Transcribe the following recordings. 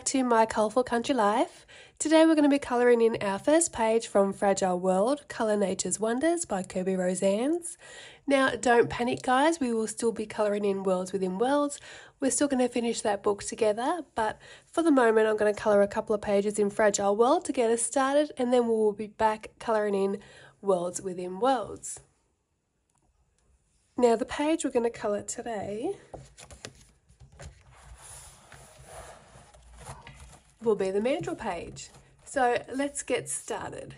back to My Colourful Country Life. Today we're going to be colouring in our first page from Fragile World, Colour Nature's Wonders by Kerby Rosanes. Now, don't panic, guys, we will still be colouring in Worlds Within Worlds. We're still going to finish that book together, but for the moment, I'm going to colour a couple of pages in Fragile World to get us started, and then we'll be back colouring in Worlds Within Worlds. Now, the page we're going to colour today will be the mandrill page. So let's get started.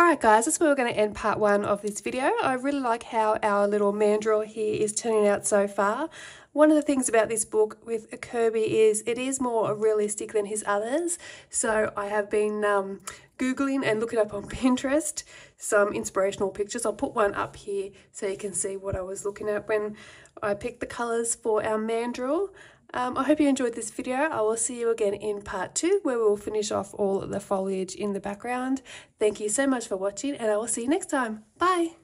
Alright guys, that's where we're going to end part one of this video. I really like how our little mandrill here is turning out so far. One of the things about this book with Kerby is it is more realistic than his others. So I have been um, Googling and looking up on Pinterest some inspirational pictures. I'll put one up here so you can see what I was looking at when I picked the colours for our mandrill. Um, I hope you enjoyed this video. I will see you again in part two where we'll finish off all the foliage in the background. Thank you so much for watching and I will see you next time. Bye!